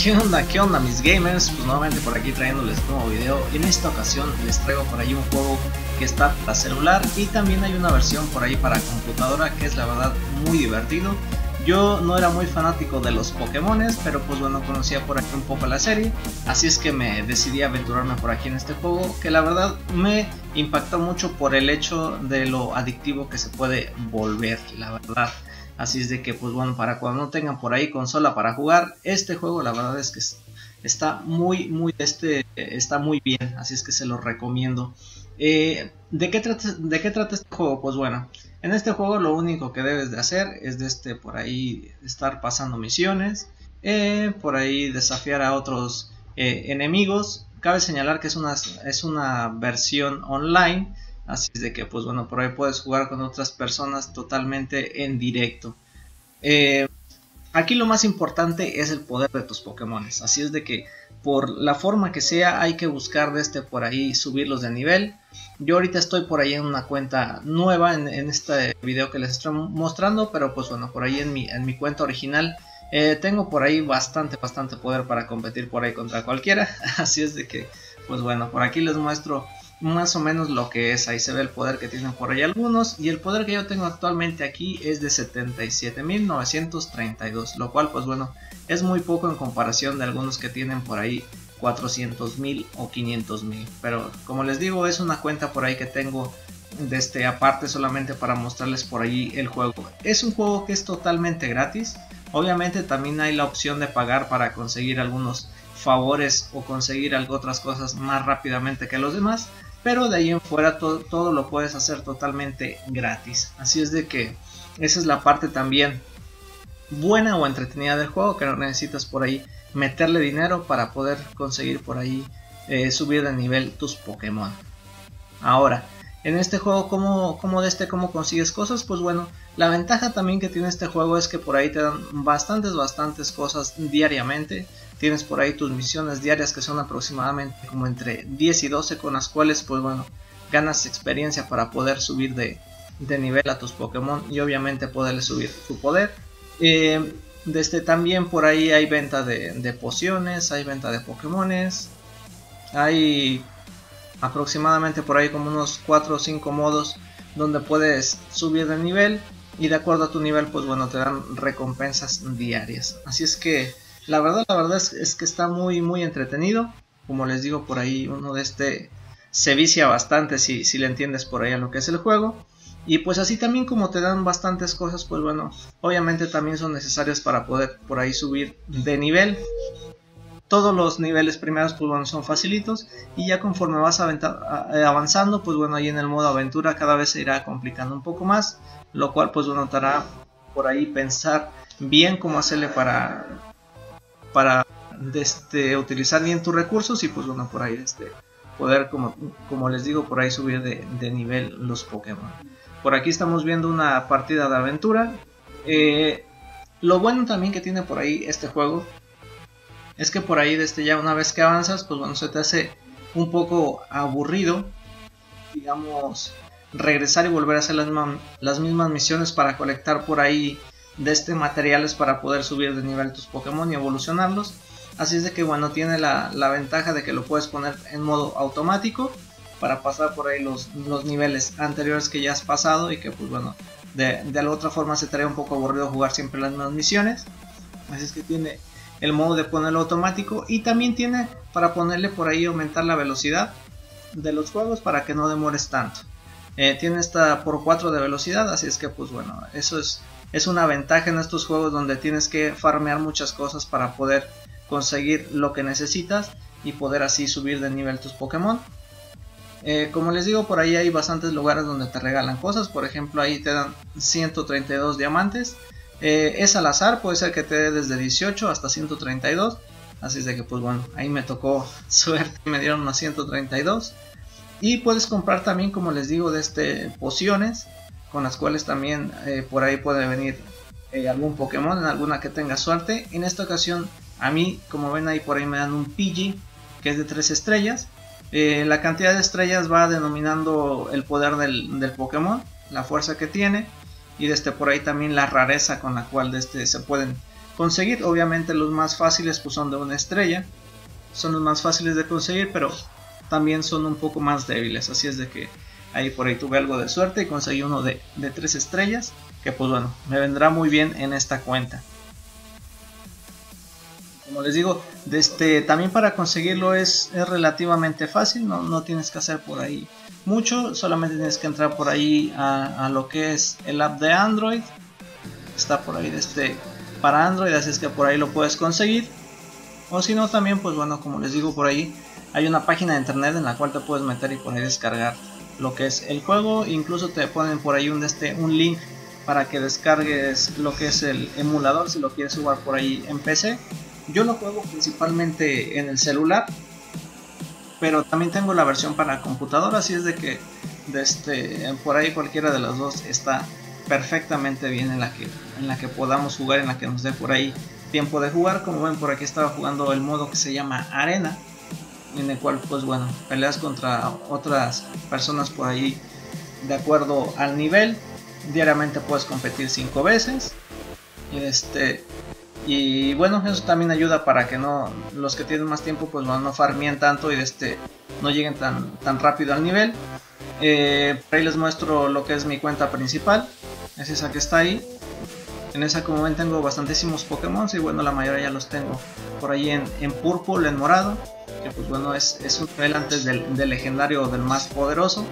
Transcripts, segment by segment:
¿Qué onda? ¿Qué onda mis gamers? Pues nuevamente por aquí trayéndoles un nuevo video. En esta ocasión les traigo por ahí un juego que está para celular y también hay una versión por ahí para computadora que es la verdad muy divertido. Yo no era muy fanático de los Pokémones, pero pues bueno, conocía por aquí un poco la serie, así es que me decidí aventurarme por aquí en este juego, que la verdad me impactó mucho por el hecho de lo adictivo que se puede volver, la verdad. Así es de que, pues bueno, para cuando no tengan por ahí consola para jugar, este juego la verdad es que está muy, muy, este, está muy bien. Así es que se lo recomiendo. Eh, ¿de, qué trata, ¿De qué trata este juego? Pues bueno, en este juego lo único que debes de hacer es de este, por ahí estar pasando misiones, eh, por ahí desafiar a otros eh, enemigos. Cabe señalar que es una, es una versión online Así es de que, pues bueno, por ahí puedes jugar con otras personas totalmente en directo. Eh, aquí lo más importante es el poder de tus Pokémon. Así es de que, por la forma que sea, hay que buscar de este por ahí subirlos de nivel. Yo ahorita estoy por ahí en una cuenta nueva en, este video que les estoy mostrando, pero pues bueno, por ahí en mi, en mi cuenta original eh, tengo por ahí bastante, bastante poder para competir por ahí contra cualquiera. Así es de que, pues bueno, por aquí les muestro más o menos lo que es. Ahí se ve el poder que tienen por ahí algunos. Y el poder que yo tengo actualmente aquí es de 77.932. Lo cual pues bueno es muy poco en comparación de algunos que tienen por ahí 400.000 o 500.000. Pero como les digo es una cuenta por ahí que tengo de este aparte solamente para mostrarles por ahí el juego. Es un juego que es totalmente gratis. Obviamente también hay la opción de pagar para conseguir algunos favores o conseguir otras cosas más rápidamente que los demás pero de ahí en fuera todo, lo puedes hacer totalmente gratis. Así es de que esa es la parte también buena o entretenida del juego, que no necesitas por ahí meterle dinero para poder conseguir por ahí eh, subir de nivel tus Pokémon. Ahora, en este juego, ¿cómo, ¿cómo, de este cómo consigues cosas? Pues bueno, la ventaja también que tiene este juego es que por ahí te dan bastantes, bastantes cosas diariamente. Tienes por ahí tus misiones diarias que son aproximadamente como entre 10 y 12 con las cuales pues bueno ganas experiencia para poder subir de, nivel a tus Pokémon y obviamente poderle subir su poder. Eh, desde también por ahí hay venta de, de pociones, hay venta de Pokémones, hay aproximadamente por ahí como unos 4 o 5 modos donde puedes subir de nivel y de acuerdo a tu nivel pues bueno te dan recompensas diarias. Así es que la verdad, la verdad es, que está muy, muy entretenido. Como les digo por ahí, uno de este se vicia bastante si, si le entiendes por ahí a lo que es el juego. Y pues así también como te dan bastantes cosas, pues bueno, obviamente también son necesarias para poder por ahí subir de nivel. Todos los niveles primeros pues bueno son facilitos y ya conforme vas eh, avanzando pues bueno ahí en el modo aventura cada vez se irá complicando un poco más. Lo cual pues bueno te hará por ahí pensar bien cómo hacerle para para este, utilizar bien tus recursos y pues bueno, por ahí este, poder, como, como les digo, por ahí subir de, nivel los Pokémon. Por aquí estamos viendo una partida de aventura. Eh, lo bueno también que tiene por ahí este juego es que por ahí desde ya una vez que avanzas, pues bueno, se te hace un poco aburrido, digamos, regresar y volver a hacer las, las mismas misiones para colectar por ahí de este materiales para poder subir de nivel tus Pokémon y evolucionarlos. Así es de que bueno, tiene la, ventaja de que lo puedes poner en modo automático para pasar por ahí los, los, niveles anteriores que ya has pasado y que pues bueno, de, de la otra forma se trae un poco aburrido jugar siempre las mismas misiones. Así es que tiene el modo de ponerlo automático y también tiene para ponerle por ahí aumentar la velocidad de los juegos para que no demores tanto. Eh, tiene esta por 4 de velocidad, así es que pues bueno, eso es es una ventaja en estos juegos donde tienes que farmear muchas cosas para poder conseguir lo que necesitas y poder así subir de nivel tus Pokémon. Eh, como les digo, por ahí hay bastantes lugares donde te regalan cosas. Por ejemplo, ahí te dan 132 diamantes. Eh, es al azar, puede ser que te dé desde 18 hasta 132. Así es de que, pues bueno, ahí me tocó suerte, me dieron unos 132. Y puedes comprar también, como les digo, de este pociones con las cuales también eh, por ahí puede venir eh, algún Pokémon, en alguna que tenga suerte. En esta ocasión, a mí, como ven ahí por ahí me dan un Pidgey, que es de 3 estrellas. Eh, la cantidad de estrellas va denominando el poder del, del, Pokémon, la fuerza que tiene, y desde por ahí también la rareza con la cual desde se pueden conseguir. Obviamente los más fáciles pues son de una estrella. Son los más fáciles de conseguir, pero también son un poco más débiles. Así es de que ahí por ahí tuve algo de suerte y conseguí uno de, de tres estrellas. Que pues bueno, me vendrá muy bien en esta cuenta. Como les digo, este, también para conseguirlo es, relativamente fácil, no, no, tienes que hacer por ahí mucho, solamente tienes que entrar por ahí a, lo que es el app de Android, está por ahí este, para Android, así es que por ahí lo puedes conseguir. O si no, también, pues bueno, como les digo por ahí, hay una página de internet en la cual te puedes meter y por ahí descargar lo que es el juego. Incluso te ponen por ahí un, este, un link para que descargues lo que es el emulador si lo quieres jugar por ahí en PC. Yo lo juego principalmente en el celular, pero también tengo la versión para computadora, así es de que este, por ahí cualquiera de las dos está perfectamente bien en la que en la que podamos jugar, en la que nos dé por ahí tiempo de jugar. Como ven por aquí estaba jugando el modo que se llama Arena, en el cual pues bueno, peleas contra otras personas por ahí de acuerdo al nivel. Diariamente puedes competir 5 veces. Este y bueno, eso también ayuda para que no los que tienen más tiempo pues no, no farmien tanto y este no lleguen tan, tan rápido al nivel. Eh, ahí les muestro lo que es mi cuenta principal. Es esa que está ahí. En esa como ven tengo bastantísimos Pokémon y bueno la mayoría ya los tengo por ahí en, en purple, en morado. Pues bueno es, es un nivel antes del, del legendario del más poderoso.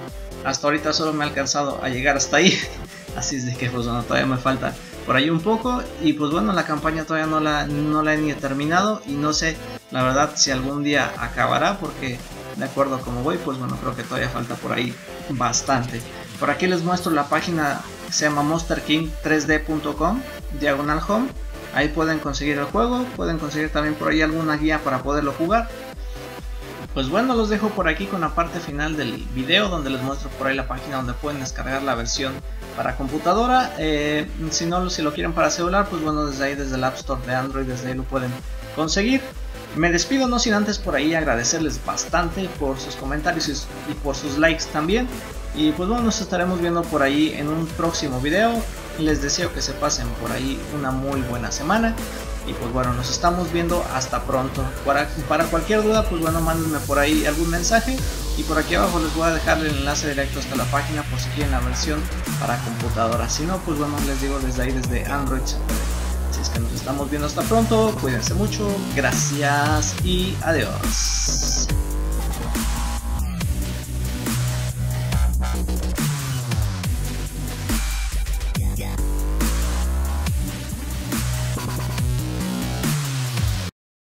Hasta ahorita solo me ha alcanzado a llegar hasta ahí. Así es de que pues bueno todavía me falta por ahí un poco. Y pues bueno, la campaña todavía no la, no la he ni terminado y no sé la verdad si algún día acabará porque de acuerdo a como voy, pues bueno, creo que todavía falta por ahí bastante. Por aquí les muestro la página que se llama monsterking3d.com, diagonal home. Ahí pueden conseguir el juego, pueden conseguir también por ahí alguna guía para poderlo jugar. Pues bueno, los dejo por aquí con la parte final del video donde les muestro por ahí la página donde pueden descargar la versión para computadora. Eh, si no, si lo quieren para celular, pues bueno, desde ahí, desde el App Store de Android, desde ahí lo pueden conseguir. Me despido no sin antes por ahí agradecerles bastante por sus comentarios y por sus likes también. Y pues bueno, nos estaremos viendo por ahí en un próximo video. Les deseo que se pasen por ahí una muy buena semana. Y pues bueno, nos estamos viendo hasta pronto. Para, para cualquier duda, pues bueno, mándenme por ahí algún mensaje. Y por aquí abajo les voy a dejar el enlace directo hasta la página por si quieren la versión para computadora. Si no, pues bueno, les digo desde ahí, desde Android Así es que nos estamos viendo hasta pronto. Cuídense mucho. Gracias y adiós.